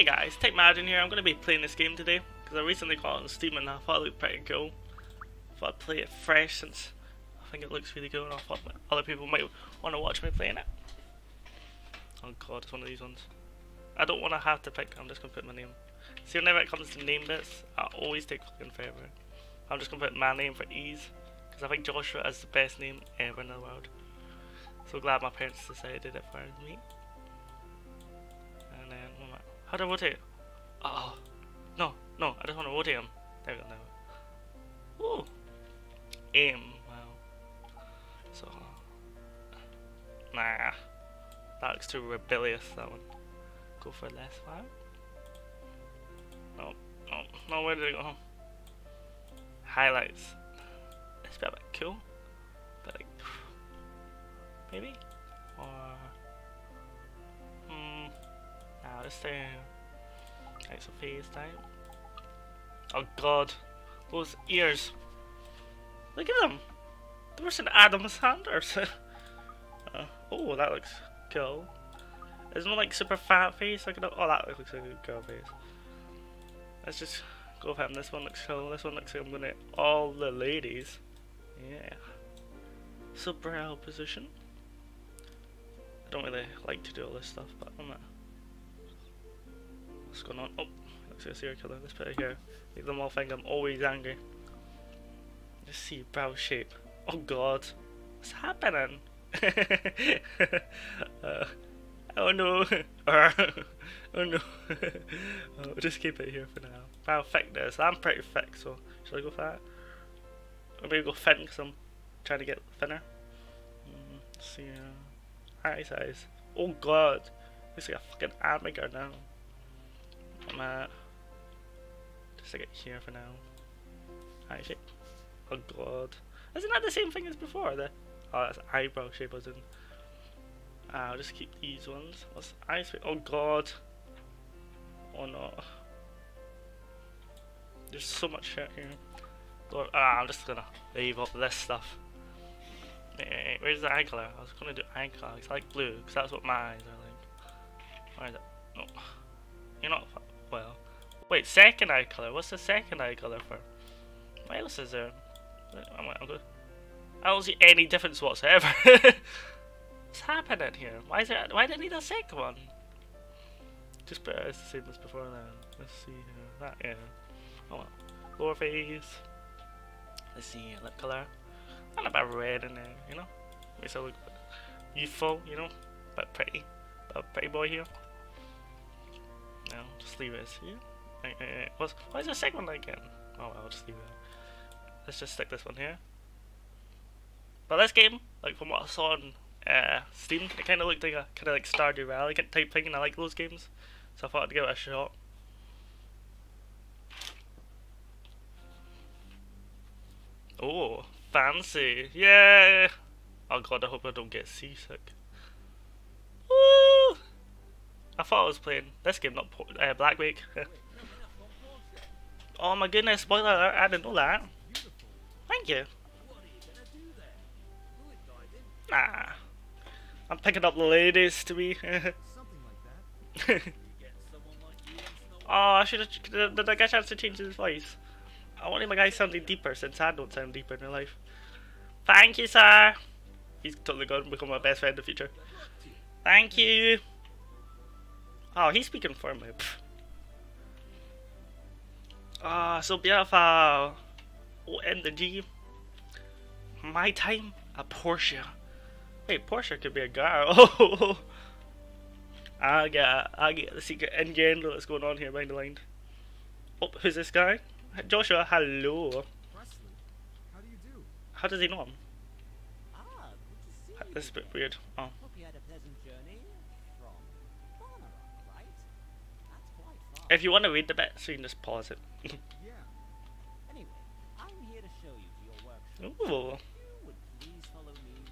Hey guys, Tech Majin here. I'm going to be playing this game today because I recently got it on Steam and I thought it looked pretty cool. Thought I'd play it fresh since I think it looks really cool and I thought other people might want to watch me playing it. Oh god, it's one of these ones. I don't want to have to pick, I'm just going to put my name. See, whenever it comes to name bits, I always take fucking forever. I'm just going to put my name for ease because I think Joshua is the best name ever in the world. So glad my parents decided it for me. And then, how do I rotate? Oh, no, no, I just want to rotate him. There we go, now. Ooh. Aim, wow. So, nah. That looks too rebellious, that one. Go for less fire. No, no, no, where did it go? Highlights. It's a bit cool. But like, maybe? Or, hmm, now let's do Right, so phase time. Oh god, those ears. Look at them. There's an Adam Sanders. uh, oh, that looks cool. No like super fat face. I could. Oh, that looks like a good girl face. Let's just go for him. This one looks cool. This one looks like I'm gonna all the ladies. Yeah. Super L position. I don't really like to do all this stuff, but I'm not. What's going on? Oh, like a serial killer. Let's put it here. Make them all think I'm always angry. Just see brow shape. Oh god. What's happening? uh, oh no. oh no. oh, just keep it here for now. Brow thickness. I'm pretty thick, so should I go for that? Or maybe go thin because I'm trying to get thinner. Mm, see. Uh, eye size. Oh god. Looks like a fucking amateur now. I'm at just like it here for now. Eye shape. Oh god. Isn't that the same thing as before? The oh that's eyebrow shape was in. Uh, I'll just keep these ones. What's eye shape? Oh god. Oh no. There's so much shit here. Ah, I'm just gonna leave all this stuff. Where's the eye color? I was gonna do eye color. It's like blue, because that's what my eyes are like. Where is it? No. You're not. Wait, second eye color. What's the second eye color for? Else is there? I don't see any difference whatsoever. What's happening here? Why is there? Why do I need a second one? Just better. It's the same as before. Then let's see here. That yeah. Oh well. Lower face. Let's see lip color. Not a bit red in there, you know. Makes it look youthful, you know, but pretty, but pretty boy here. No, just leave it here. What's, why is the second one again? Oh I'll just leave it. Let's just stick this one here. But this game, like from what I saw on uh, Steam, it kind of looked like a kind of like Stardew Valley type thing, and I like those games, so I thought I'd give it a shot. Oh, fancy! Yeah! Oh god, I hope I don't get seasick. Woo! I thought I was playing this game, not uh, Blackwake. oh my goodness, spoiler alert, I didn't know that. Thank you. Nah. I'm picking up the ladies to be. oh, I should have. Did I get a chance to change his voice? I wanted my guy sounding deeper since I don't sound deeper in real life. Thank you, sir. He's totally going to become my best friend in the future. Thank you. Oh, he's speaking for me. Ah, so beautiful. Oh, and the G. My time, a Portia. Wait, Portia could be a girl. Oh, I get, I get the secret innuendo that's going on here behind the line. Oh, who's this guy? Joshua, hello. Presley, how do you do? How does he know him? Ah, good to see That's a bit weird. Oh. If you want to read the bit, so you can just pause it. Yeah. Anyway, I'm here to show you your workshop. Ooh. You would please follow me.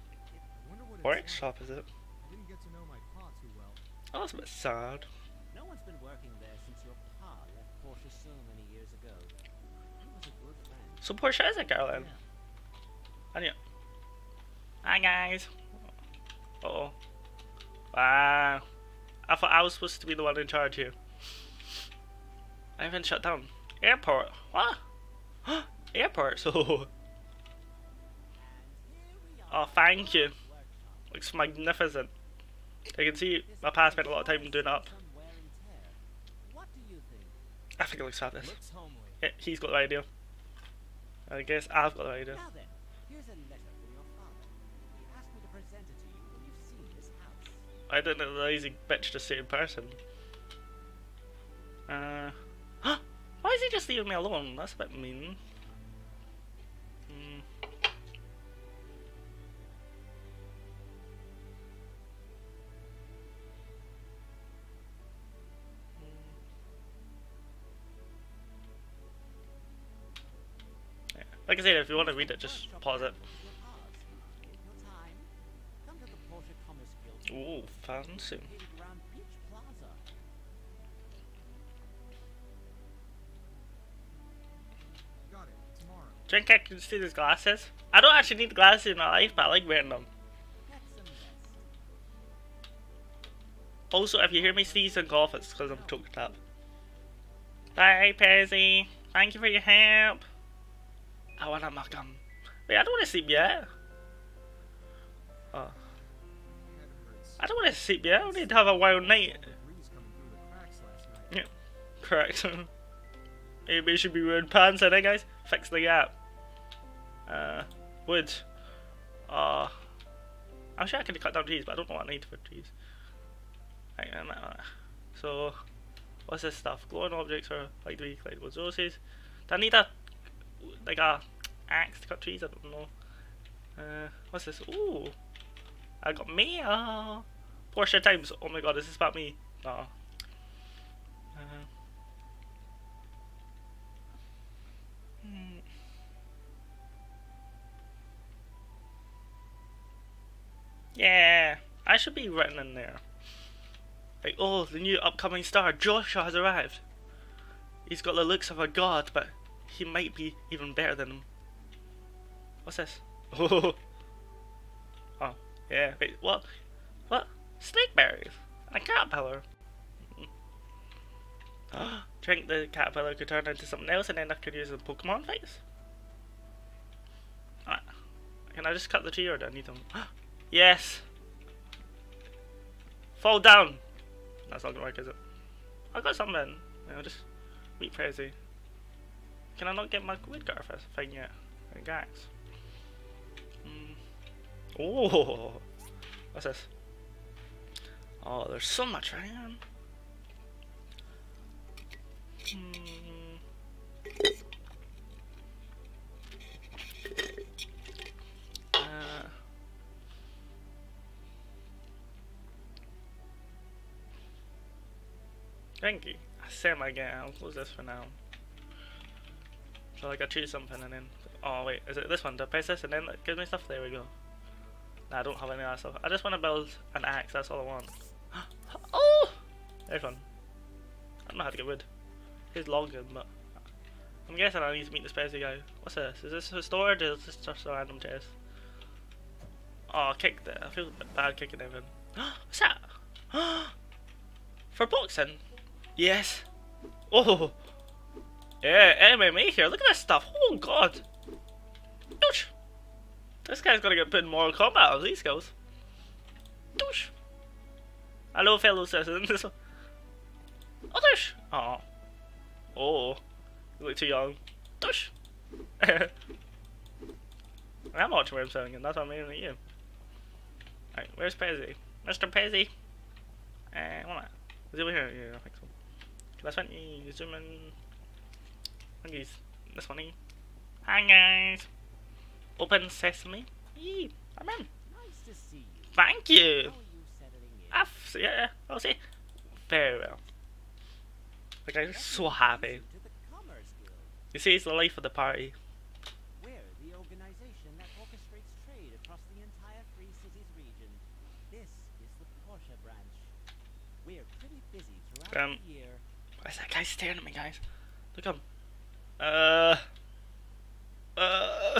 What it's Workshop, is it? I didn't get to know my pa too well. Oh, that's a bit sad. No one's been working there since your pa left Portia so many years ago. He was a good friend. So Portia is a girl then. And yeah. Hi guys. Uh oh. Wow. I thought I was supposed to be the one in charge here. I haven't shut down. Airport. What? Airport. So. And here we are. Oh, thank you. Looks magnificent. I can see my past spent a lot of time doing up. Some wear and tear. What do you think? I think it looks fabulous. Yeah, he's got the idea. I guess I've got the idea. Now then, here's a letter from your father. He asked me to present it to you when you've seen this house. I didn't realize he bitched to say in person. Uh, is he just leaving me alone? That's a bit mean. Hmm. Yeah. Like I said, if you want to read it, just pause it. happens with Drink I can see these glasses. I don't actually need glasses in my life, but I like wearing them. Also, if you hear me sneeze and cough, it's because I'm choked up. Bye, Pezzy. Thank you for your help. I want a muck'em. Um. Wait, I don't want to sleep yet. Oh. I don't want to sleep yet. I need to have a wild night. Yeah, correct. Maybe should be wearing pants, I think, guys. Fix the gap. Uh, wood. Uh, I'm sure I could cut down trees, but I don't know what I need for trees. So, what's this stuff? Glowing objects are like to be collectible resources. Do I need a like a axe to cut trees? I don't know. Uh, what's this? Ooh, I got mail. Portia times. Oh my god, this is this about me? No. Yeah, I should be written in there. Like, oh, the new upcoming star, Joshua, has arrived. He's got the looks of a god, but he might be even better than him. What's this? Oh, oh, yeah. Wait, what? What? Snake berries and a caterpillar. Drink the caterpillar could turn into something else, and then I could use the Pokemon face. Ah, Can I just cut the tree, or do I need them? yes. Fall down. That's not gonna work, is it? I got something. You know, just wheat crazy. Can I not get my Woodgar first thing yet? And Gax. Mm. Oh, what's this? Oh, there's so much around. Hmm. Uh, Thank you. My game. I'll close this for now. So like I choose something and then oh wait, is it this one? Do I press this and then it gives me stuff? There we go. Nah, I don't have any of that stuff. I just want to build an axe, that's all I want. oh! There's one. I don't know how to get wood. It's logging, but I'm guessing I need to meet this Pezzy guy. What's this? Is this a storage or is this just a random chest? Oh, I kicked it. I feel bad kicking everything. What's that? For boxing? Yes. Oh! Yeah, MMA here. Look at that stuff. Oh god. Douche. This guy's gonna get put in Mortal Kombat with these guys. Douche. Hello, fellow citizens. Oh, douche. Oh. Oh. You look too young. Douche. I'm watching where I'm selling it. That's what I'm aiming at you. Alright, where's Pezzy? Mr. Pezzy? Uh, what am I? Is he over here? Yeah, I think so. That's when you zoom in. I think he's this one. He. Hi guys. Open sesame. Yee, I'm in. Nice to see you. Thank you. How you? I've, yeah, I'll say very well. Like I'm so happy. To the Commerce Guild, You see, it's the life of the party. we're the organization that orchestrates trade across the entire Free Cities region. This is the Portia branch. We're pretty busy throughout Um, the year. Why is that guy staring at me, guys? Look at him. Uh. Uh.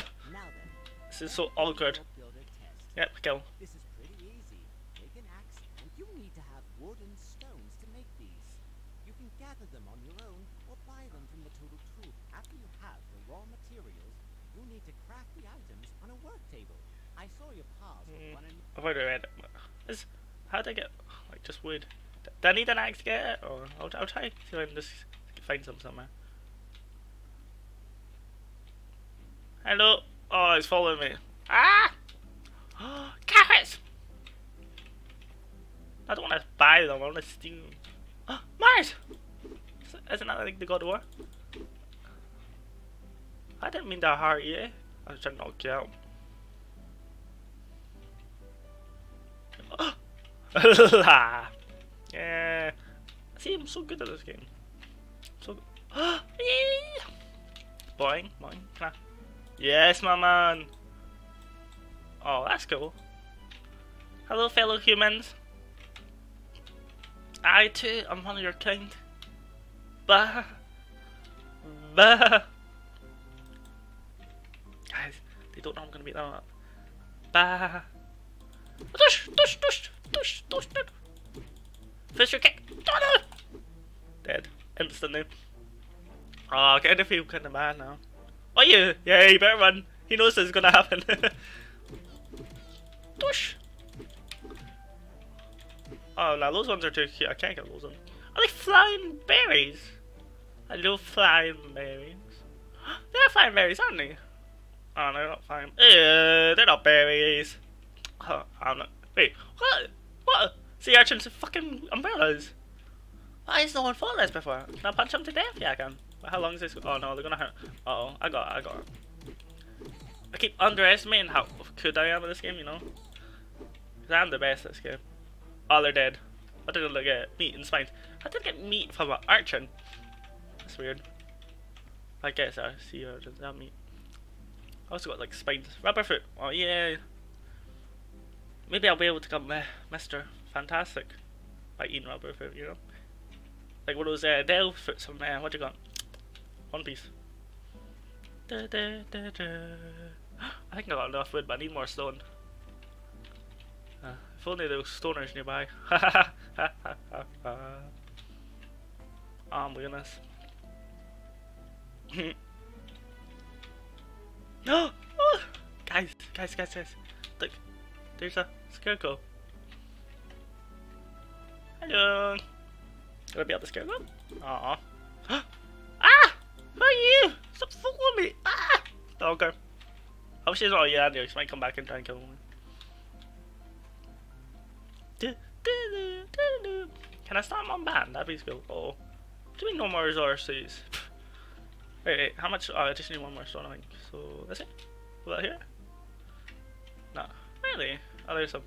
This is so awkward. your builder test. Yep, kill. This is pretty easy. Take an axe, and you need to have wood and stones to make these. You can gather them on your own, or buy them from the Total Tool. After you have the raw materials, you'll need to craft the items on a work table. I saw your pals with Mm. one in I've already read it. but how do I get like just wood? Do I need an axe to get it, or I'll, I'll try see if I can just find some somewhere. Hello. Oh, it's following me. Ah! Carrots! I don't want to buy them. I want to steal. them. Mars! Isn't that like the God of War? I didn't mean to hurt you. I was trying to knock you out. yeah. See, I'm so good at this game. So good. Boing, boing. Can? Yes, my man. Oh, that's cool. Hello, fellow humans. I too am one of your kind. Bah. Bah. Guys, they don't know I'm gonna beat them up. Bah. Tush, tush, tush, tush, tush, tush. Fisher kick. No. Dead. Instantly. Oh, kind of feel kind of bad now. Oh, you? Yeah, you better run. He knows this is gonna happen. tush. Oh, now those ones are too cute. I can't get those ones. Are they flying berries? I love flying berries. They're flying berries, aren't they? Oh, no, they're not flying. Uh, they're not berries. Oh, I'm not. Wait, what? What? Sea urchins are fucking umbrellas. Why is no one fought this before? Can I punch them to death? Yeah, I can. But how long is this? Oh no, they're gonna hurt. Uh oh, I got it, I got it. I keep underestimating how good I am at this game, you know? Because I'm the best at this game. Oh, they're dead. I didn't look at meat and spines. I did get meat from an urchin. That's weird. I guess I see urchins, not meat. I also got like spines. Rubber fruit. Oh yeah. Maybe I'll be able to become uh, Mr. Fantastic by eating rubber you know? Like what was uh, Dell fruits from, uh, what you got? One Piece. Da, da, da. I think I got enough wood, but I need more stone. Uh, if only there was stoners nearby. oh my goodness. no! Oh! Guys, guys, guys, guys. Look, there's a scarecrow. Hello. Gonna be able to scarecrow? Aw. ah! Who are you? Stop following me! Ah! Okay. I wish he's not yet there. He might come back and try and kill me. Can I start my own band? That'd be cool. Oh. Do we need no more resources? wait, wait, how much? Oh, I just need one more stone, I think. So, that's it? Was that here? No. Really? Oh, there's some.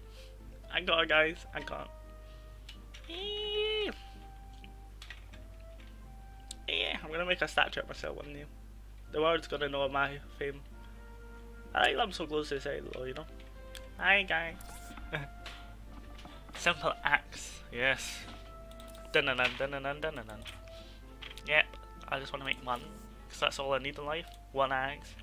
I got it, guys. I got it. Eee. Yeah, I'm gonna make a statue of myself one day. The world's gonna know my fame. I think I'm so close to the though, you know? Hi guys. Simple axe, yes. Dun dun dun dun dun dun dun dun. Yep, I just want to make one. Because that's all I need in life. One axe.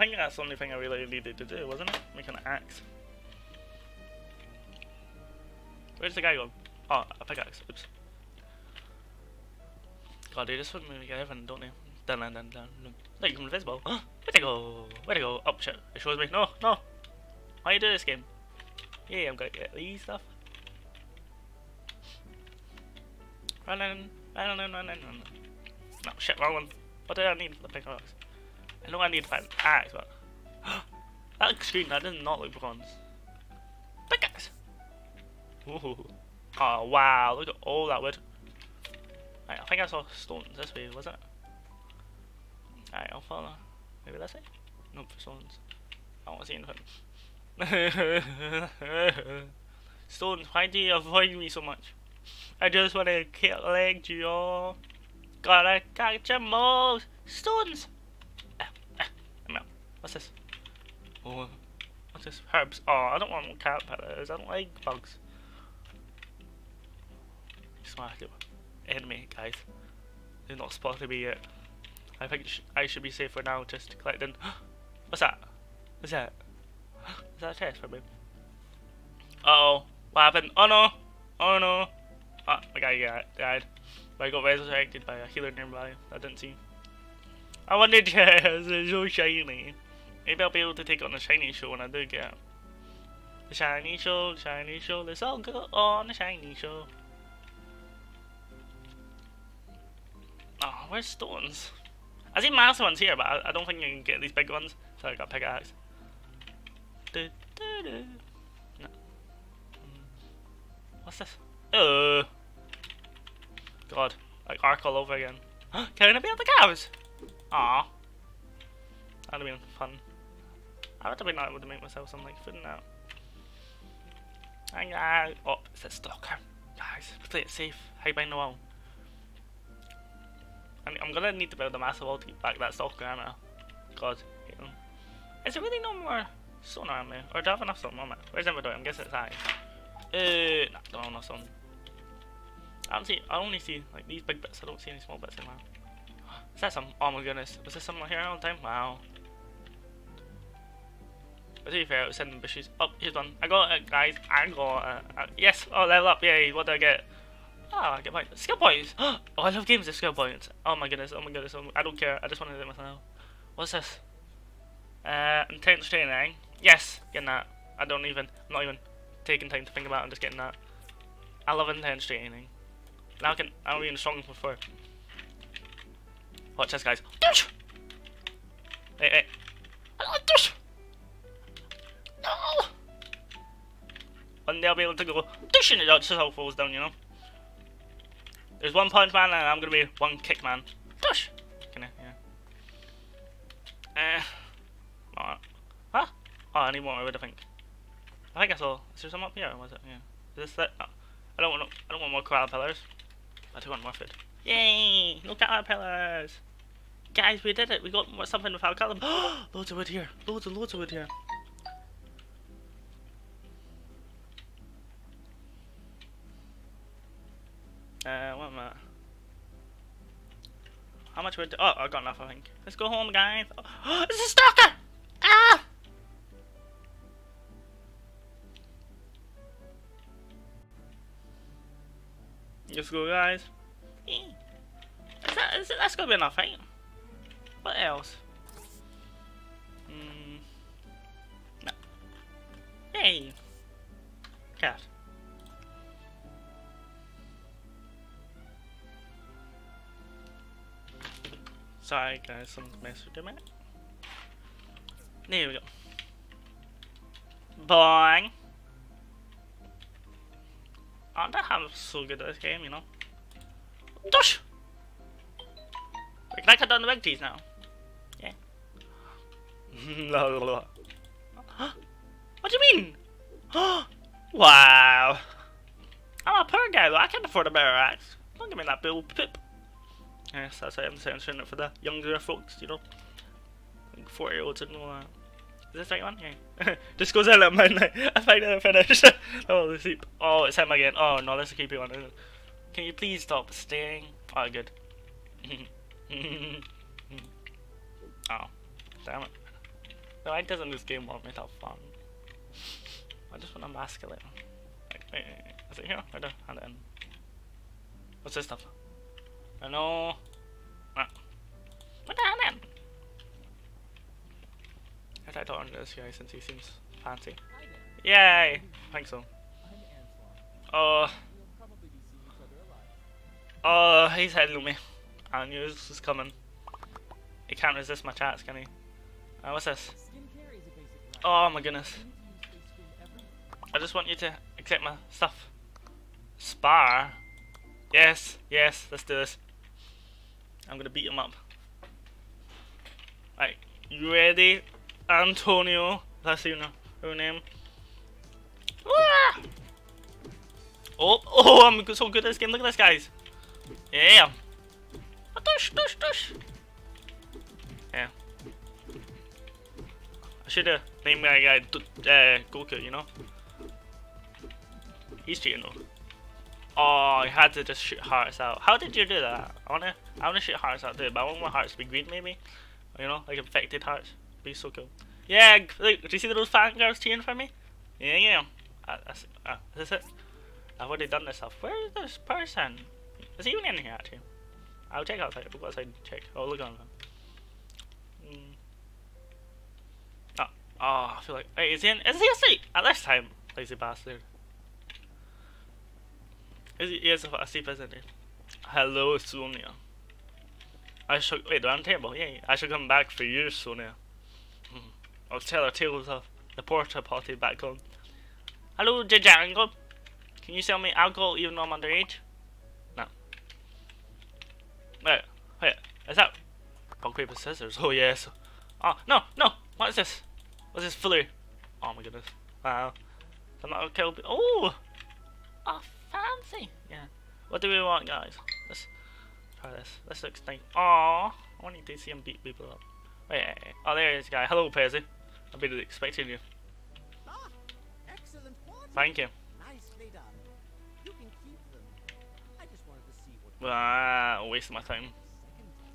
Think that's the only thing I really needed to do, wasn't it? Make an axe. Where's the guy gone? Oh, a pickaxe. Oops. God, they just put me together, don't they? Dun dun dun dun. dun. Look, I'm invisible. Where'd they go? Where'd they go? Oh shit! It shows me. No, no. Why you do this game? Yeah, I'm gonna get these stuff. Running, running, running, running. No shit, wrong one. What do I need for the pickaxe? I know I need to find axe, but that screen that does not look bronze. Pickaxe. Ooh. Oh wow! Look at all that wood. Right, I think I saw stones this way, wasn't it? Alright, I'll follow. Maybe that's it? Nope, stones. I don't see anything. stones, why do you avoid me so much? I just want to collect you all. Gotta catch them all. Stones! Ah, ah, I'm out. What's this? Oh, what's this? Herbs. Oh, I don't want caterpillars. I don't like bugs. Smart enemy, guys. They're not supposed to be yet. I think sh I should be safe for now, just collecting. What's that? What's that? Is that a chest for me? Uh oh. What happened? Oh no! Oh no! Oh, my guy got, died. But I got resurrected by a healer nearby. I didn't see. I wanted chairs, they're so shiny. Maybe I'll be able to take on the shiny show when I do get it. The shiny show, the shiny show, let's all go on the shiny show. Oh, where's stones? I see massive ones here, but I, I don't think you can get these big ones. So I got pickaxe. Du, du, du. No. Mm. What's this? Oh. God. Like arc all over again. Can I be on the cows? Aw. That'd have been fun. I would have been able to make myself some like food now. And uh, oh, it's a stalker. Guys, play it safe. Hide behind the wall. I mean, I'm gonna need to build a massive wall to keep back that stalker, am I? God, hate him. Is there really no more around me? Or do I have enough stone on it? Where's inventory? I'm guessing it's high. Uh, nah, don't have enough stone. I don't see, I only see like these big bits, I don't see any small bits in there. Is that some, oh my goodness, was this someone here all the time? Wow. To be fair, it was in the bushes. Oh, here's one. I got it, guys. I got it. Uh, yes. Oh, level up. Yay. What do I get? Oh, I get points. Skill points. Oh, I love games with skill points. Oh my goodness. Oh my goodness. Oh, I don't care. I just want to do it myself. What's this? Uh, intense training. Yes. Getting that. I don't even. I'm not even taking time to think about it. I'm just getting that. I love intense training. Now I can. I'm even stronger than before. Watch this, guys. Hey, hey. No! One day I'll be able to go dishing it out so it falls down, you know. There's one punch man and I'm gonna be one kick man. Dush! Can I, yeah. Uh, uh, huh? Oh, I need more wood, I think. I think I saw. Is there some up here? Was it? Yeah. Is this that? Oh. I don't want. I don't want more caterpillars. I do want more food. Yay! No caterpillars. Guys, we did it. We got something with our column. loads of wood here. Loads and loads of wood here. Oh, I've got enough. I think. Let's go home, guys. Oh, it's a stalker! Ah! Let's go, guys. Is that, is it, that's gonna be enough, right? What else? Hmm. No. Hey. Cat. Sorry guys, someone's messed with me. There we go. Boing! I don't have so good at this game, you know. Wait, can I cut down the big teeth now? Yeah. No. What do you mean? wow! I'm a poor guy though, I can't afford a better axe. Don't give me that bill pip. Yes, that's why I'm censoring it for the younger folks, you know. Like 40 year olds and all uh, that. Is this right one? Yeah. Just goes out of midnight. I finally finished. oh, the sleep. Oh, it's him again. Oh no, that's a creepy one. Can you please stop staying? Oh, ah, good. oh, damn it. No, why doesn't this game want me to have fun? I just want to masculate. Wait, wait, wait. Is it here? I hand it in? What's this stuff? Know. Ah. What the hell man? I talking to this guy since he seems fancy. Yay! I think so. Oh, We'll probably be seeing each other alive. oh, he's heading me. I knew this was coming. He can't resist my chats, can he? Uh, what's this? Oh my goodness. To I just want you to accept my stuff. Spar? Yes, yes, let's do this. I'm gonna beat him up. Right, you ready? Antonio, that's your name. Ah! Oh, oh, I'm so good at this game. Look at this, guys. Yeah. Ah, Tush, tush, tush. Yeah. I should have named my guy uh, Goku, you know? He's cheating though. Oh, I had to just shoot hearts out. How did you do that? I wanna, I wanna shoot hearts out there, but I want my hearts to be green maybe. You know, like infected hearts. Be so cool. Yeah, look, do you see those fan girls cheering for me? Yeah, yeah. Uh, that's, uh, is it? I've already done this stuff. Where is this person? Is he even in here actually? I'll check outside. Outside and check. Oh, look on him. Mm. Oh, oh, I feel like. Wait, is he in? Is he asleep at this time? Lazy bastard. Is he, he is asleep, isn't he? Hello, Sonia. I should wait. Round table. Yeah, I should come back for you, Sonia. Hmm. I'll tell her tales of the porta potty back home. Hello, Django. Can you sell me alcohol even though I'm underage? No. Wait, wait, is that rock, paper, scissors? Oh, yes. Oh, no, no, what is this? What's this fillery? Oh my goodness. Wow. I'm not okay. Oh! Oh, fancy. Yeah. What do we want, guys? Let's try this. This looks nice. Aww. I wanted to see him beat people up. Wait, oh, there is guy. Hello, Percy. I've been expecting you. Ah, excellent. Thank you. Nicely done. You can keep them. I just wanted to see what Ah, wasting my time.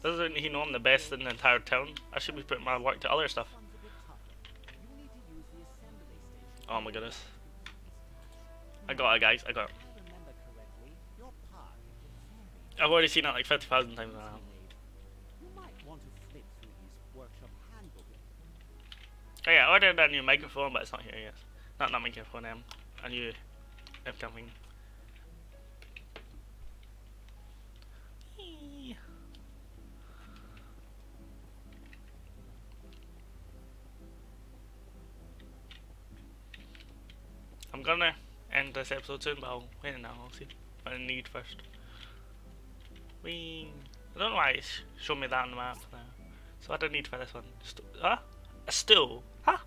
Doesn't he know I'm the best in the entire town? I should be putting my work to other stuff. one's a bit tougher. You need to use the assembly station. Oh my goodness. I got it, guys. I got it. I've already seen it like 50,000 times now. You might want to flip through his workshop handbook. Oh yeah, I ordered a new microphone, but it's not here yet. Not that microphone, um, a new upcoming. Eee. I'm gonna end this episode soon, but I'll wait now. I'll see what I need first. We. I don't know why it's showing me that on the map. So I don't need to for this one? St huh? A stool? Huh?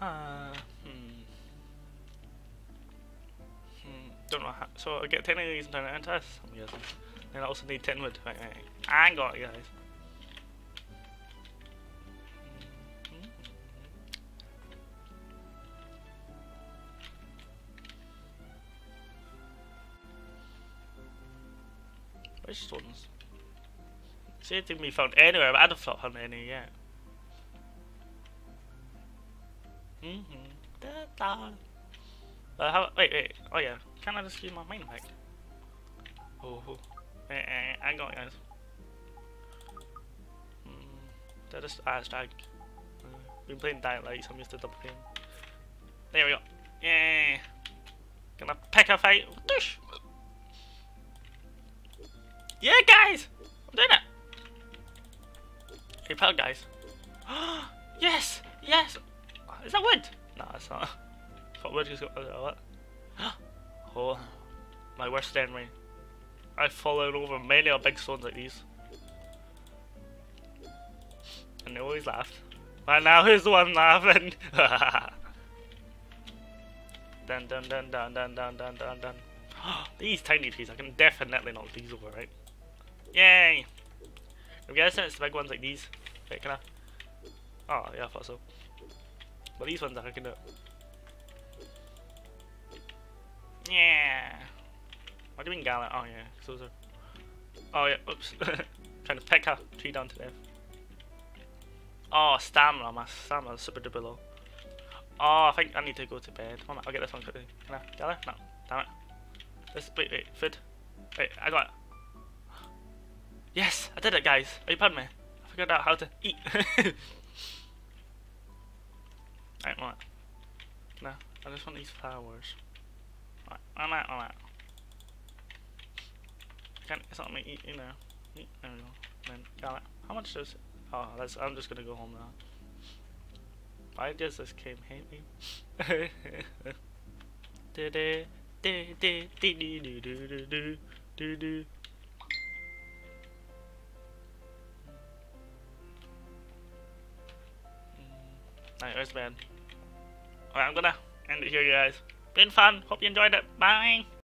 Uh, hmm. Hmm. Don't know how. So I get 10 of these and turn it into this. I'm guessing. Then I also need 10 wood. I ain't got it, guys. Which stones? See, it didn't be found anywhere, but I don't found any yet. Mm-hmm. Da da. Uh, how, wait, wait. Oh yeah. Can I just use my main pack? Oh. oh. Eh, eh, I got it, guys. Hmm. That is drag. Uh, been playing Dying Light, so I'm used to double game. There we go. Yeah. Gonna pick a fight. Doosh. Yeah, guys. I'm doing it. Hey, pal, guys. yes, yes. Is that wood? No, it's not. I wood just got. What? oh, my worst enemy. I've fallen over many of big stones like these. And they always laughed. But now who's the one laughing? dun dun dun dun dun dun dun dun dun. these tiny trees, I can definitely knock these over, right? Yay! I'm guessing it's the big ones like these. Wait, can I? Oh, yeah, I thought so. But these ones I can do. it. Yeah. What do you mean gallant? Oh yeah, are. Oh yeah, oops. Trying to pick a tree down to death. Oh, stamina, my stamina is super duper low. Oh, I think I need to go to bed. I'll get this one quickly. Can I gather? No, damn it. This, wait, wait, food. Wait, I got it. Yes, I did it, guys. Are you proud of me? I figured out how to eat. right, what? No, I just want these flowers. Right, I'm out, I'm out. Can't, it's not me eat, you know. Eat, there we go. Then, got it. How much does? Oh, that's, I'm just gonna go home now. Why does this game hate me? do do do do do do do do do do Alright, where's bed? Alright, I'm gonna end it here, you guys. Been fun. Hope you enjoyed it. Bye.